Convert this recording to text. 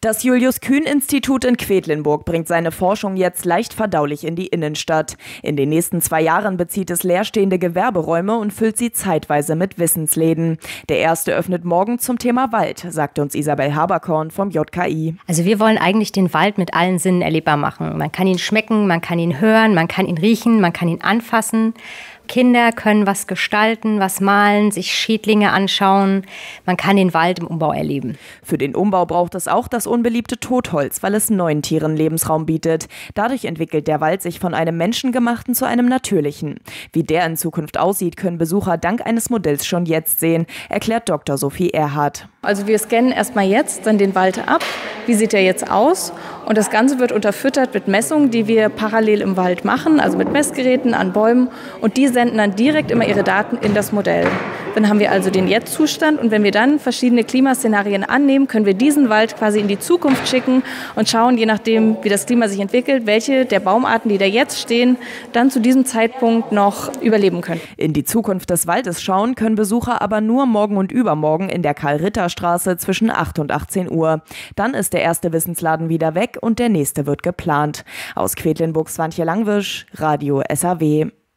Das Julius-Kühn-Institut in Quedlinburg bringt seine Forschung jetzt leicht verdaulich in die Innenstadt. In den nächsten zwei Jahren bezieht es leerstehende Gewerberäume und füllt sie zeitweise mit Wissensläden. Der erste öffnet morgen zum Thema Wald, sagt uns Isabel Haberkorn vom JKI. Also wir wollen eigentlich den Wald mit allen Sinnen erlebbar machen. Man kann ihn schmecken, man kann ihn hören, man kann ihn riechen, man kann ihn anfassen. Kinder können was gestalten, was malen, sich Schädlinge anschauen. Man kann den Wald im Umbau erleben. Für den Umbau braucht es auch das unbeliebte Totholz, weil es neuen Tieren Lebensraum bietet. Dadurch entwickelt der Wald sich von einem menschengemachten zu einem natürlichen. Wie der in Zukunft aussieht, können Besucher dank eines Modells schon jetzt sehen, erklärt Dr. Sophie Erhardt. Also wir scannen erstmal jetzt dann den Wald ab. Wie sieht er jetzt aus? Und das Ganze wird unterfüttert mit Messungen, die wir parallel im Wald machen, also mit Messgeräten an Bäumen. Und die senden dann direkt immer ihre Daten in das Modell. Dann haben wir also den Jetzt-Zustand und wenn wir dann verschiedene Klimaszenarien annehmen, können wir diesen Wald quasi in die Zukunft schicken und schauen, je nachdem, wie das Klima sich entwickelt, welche der Baumarten, die da jetzt stehen, dann zu diesem Zeitpunkt noch überleben können. In die Zukunft des Waldes schauen können Besucher aber nur morgen und übermorgen in der Karl-Ritter-Straße zwischen 8 und 18 Uhr. Dann ist der erste Wissensladen wieder weg und der nächste wird geplant. Aus Quedlinburg Swantje Langwisch, Radio SAW.